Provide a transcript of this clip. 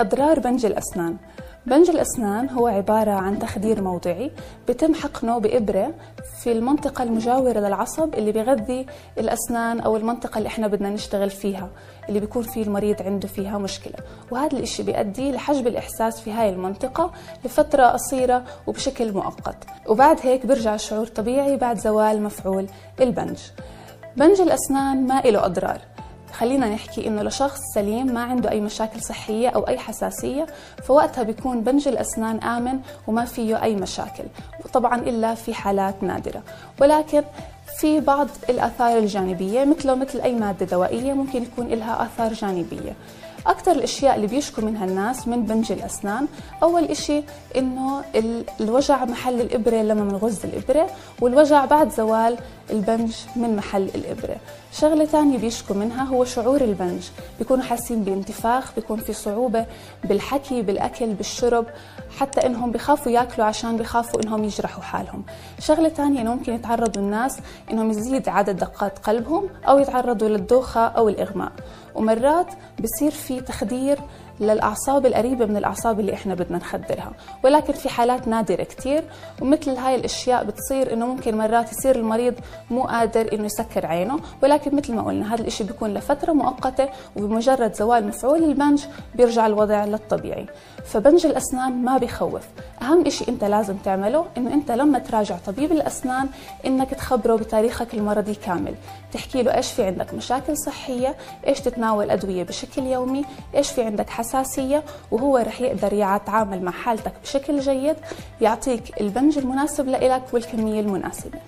أضرار بنج الأسنان. بنج الأسنان هو عبارة عن تخدير موضعي بتم حقنه بإبرة في المنطقة المجاورة للعصب اللي بيغذي الأسنان أو المنطقة اللي إحنا بدنا نشتغل فيها اللي بيكون فيه المريض عنده فيها مشكلة. وهذا الإشي بيؤدي لحجب الإحساس في هاي المنطقة لفترة قصيرة وبشكل مؤقت. وبعد هيك بيرجع الشعور طبيعي بعد زوال مفعول البنج. بنج الأسنان ما له أضرار. خلينا نحكي إنه لشخص سليم ما عنده أي مشاكل صحية أو أي حساسية فوقتها بيكون بنج الأسنان آمن وما فيه أي مشاكل طبعا إلا في حالات نادرة. ولكن في بعض الآثار الجانبية مثله مثل أي مادة دوائية ممكن يكون لها آثار جانبية. أكثر الأشياء اللي بيشكوا منها الناس من بنج الأسنان. أول إشي إنه الوجع محل الإبرة لما بنغز الإبرة والوجع بعد زوال البنج من محل الإبرة. شغلة ثانية بيشكوا منها هو شعور البنج. بيكونوا حاسين بانتفاخ بيكون في صعوبة بالحكي بالأكل بالشرب حتى إنهم بخافوا يأكلوا عشان بخافوا إنهم يجرحوا حالهم. شغلة ثانية إنه ممكن يتعرضوا الناس إنهم يزيد عدد دقات قلبهم أو يتعرضوا للدوخة أو الإغماء. ومرات بصير في تخدير للأعصاب القريبة من الأعصاب اللي إحنا بدنا نخدرها ولكن في حالات نادرة كتير ومثل هاي الأشياء بتصير إنه ممكن مرات يصير المريض مو قادر إنه يسكر عينه. ولكن مثل ما قلنا هذا الإشي بيكون لفترة مؤقتة وبمجرد زوال مفعول البنج بيرجع الوضع للطبيعي. فبنج الأسنان ما بيخوف. أهم إشي أنت لازم تعمله إنه أنت لما تراجع طبيب الأسنان إنك تخبره بتاريخك المرضي كامل. تحكي له إيش في عندك مشاكل صحية إيش تتناول أدوية بشكل يومي إيش في عندك حساسية وهو رح يقدر يتعامل مع حالتك بشكل جيد يعطيك البنج المناسب لإلك والكمية المناسبة.